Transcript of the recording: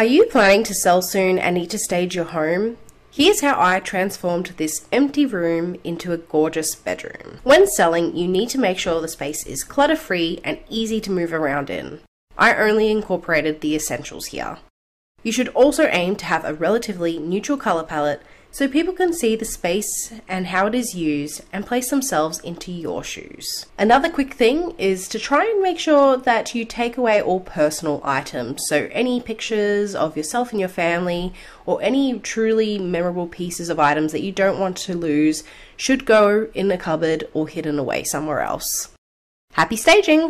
Are you planning to sell soon and need to stage your home? Here's how I transformed this empty room into a gorgeous bedroom. When selling, you need to make sure the space is clutter free and easy to move around in. I only incorporated the essentials here. You should also aim to have a relatively neutral colour palette so people can see the space and how it is used and place themselves into your shoes. Another quick thing is to try and make sure that you take away all personal items, so any pictures of yourself and your family or any truly memorable pieces of items that you don't want to lose should go in a cupboard or hidden away somewhere else. Happy staging!